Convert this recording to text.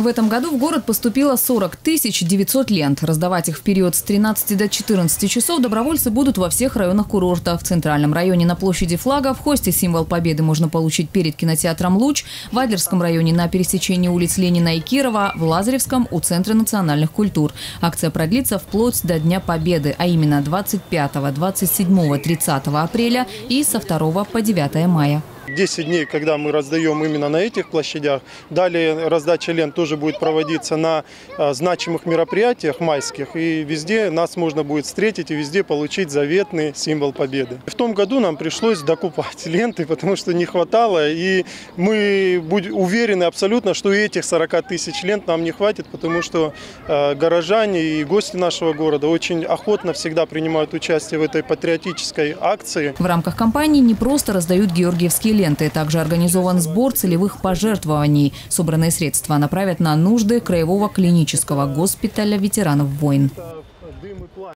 В этом году в город поступило 40 тысяч 900 лент. Раздавать их в период с 13 до 14 часов добровольцы будут во всех районах курорта. В центральном районе на площади флага в хосте «Символ Победы» можно получить перед кинотеатром «Луч», в Адлерском районе на пересечении улиц Ленина и Кирова, в Лазаревском у Центра национальных культур. Акция продлится вплоть до Дня Победы, а именно 25, 27, 30 апреля и со 2 по 9 мая. 10 дней, когда мы раздаем именно на этих площадях. Далее раздача лент тоже будет проводиться на а, значимых мероприятиях майских. И везде нас можно будет встретить и везде получить заветный символ победы. В том году нам пришлось докупать ленты, потому что не хватало. И мы будем уверены абсолютно, что и этих 40 тысяч лент нам не хватит, потому что а, горожане и гости нашего города очень охотно всегда принимают участие в этой патриотической акции. В рамках кампании не просто раздают георгиевские ленты. Также организован сбор целевых пожертвований. Собранные средства направят на нужды Краевого клинического госпиталя ветеранов войн.